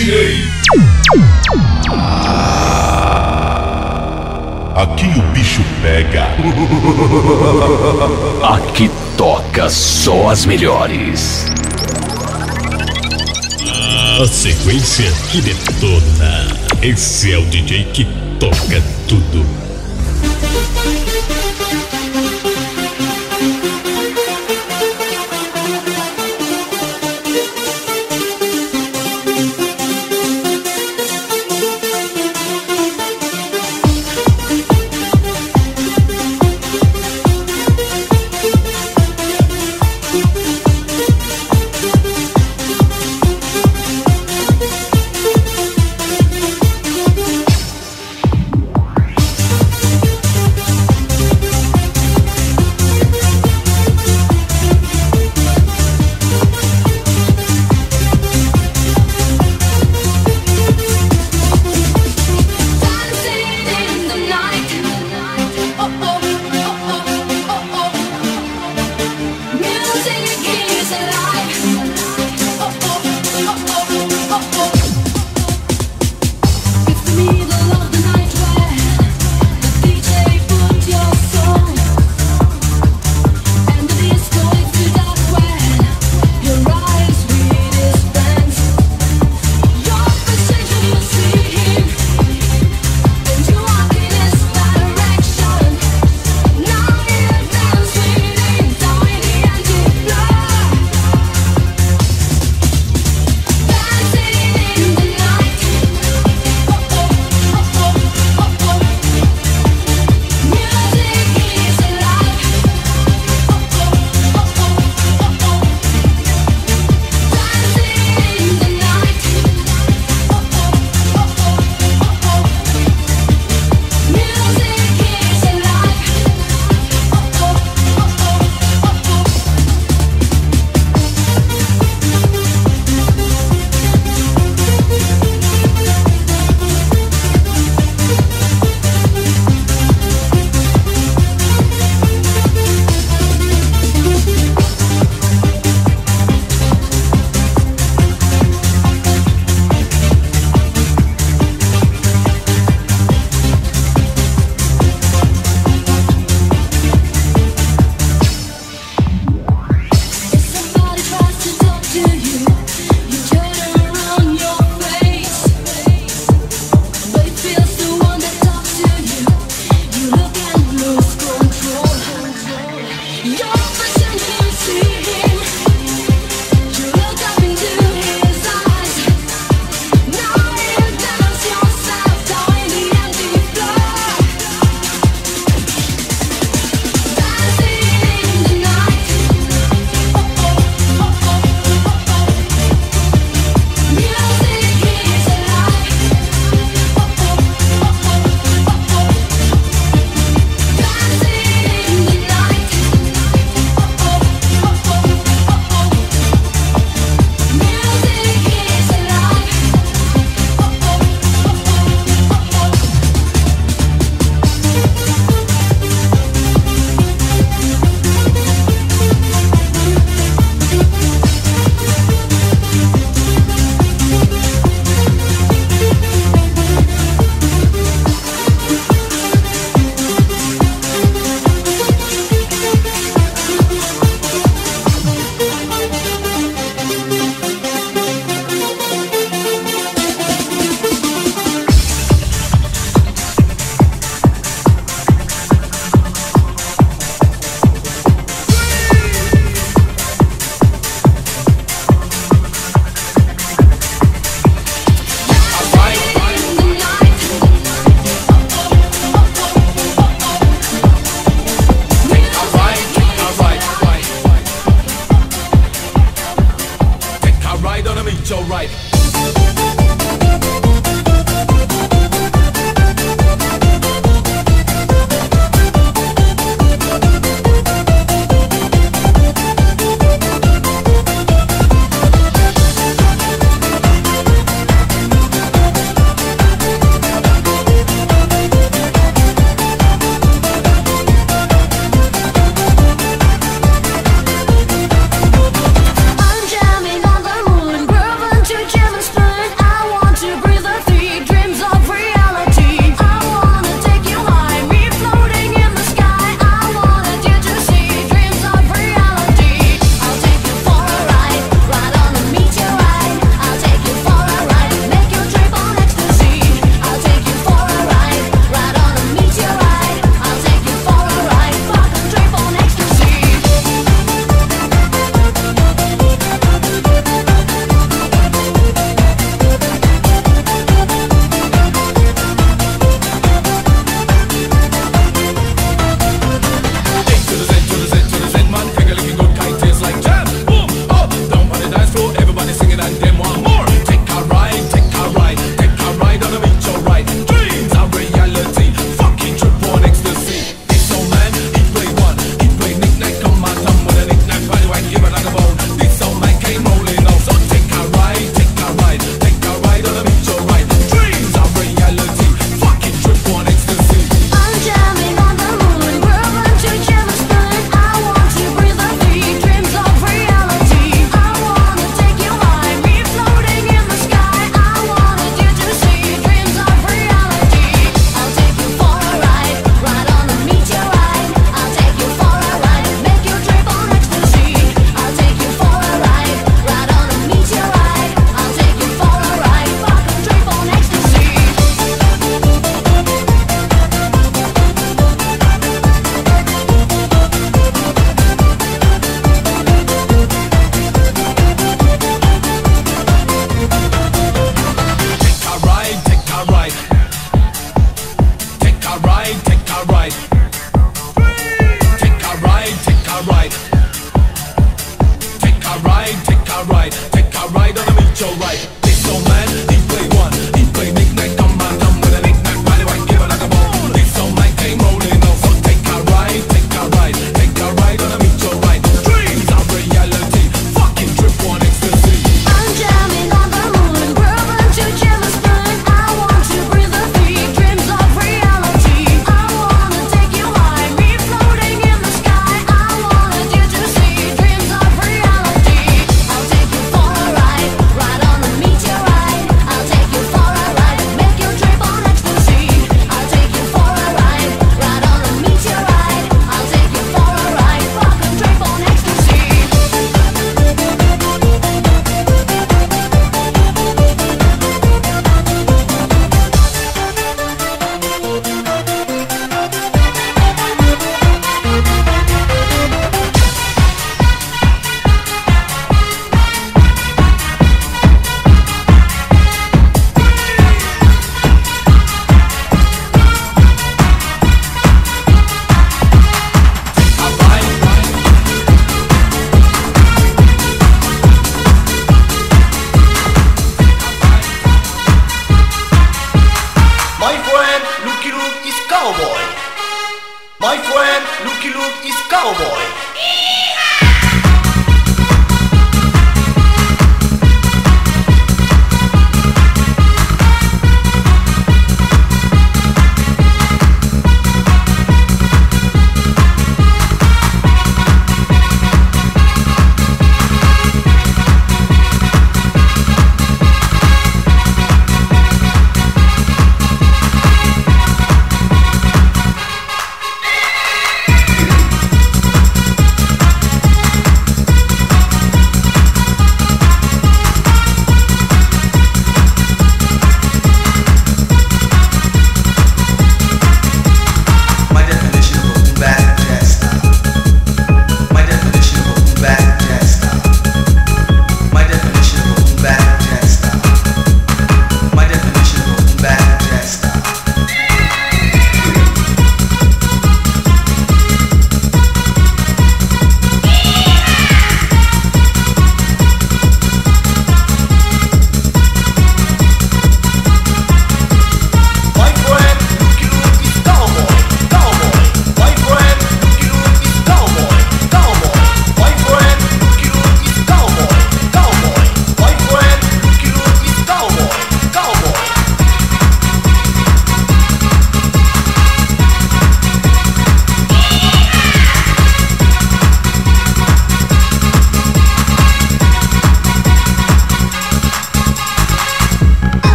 DJ. Aqui o bicho pega. Aqui toca só as melhores. A sequência que detona. Esse é o DJ que toca tudo.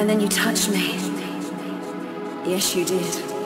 And then you touched me. Yes, you did.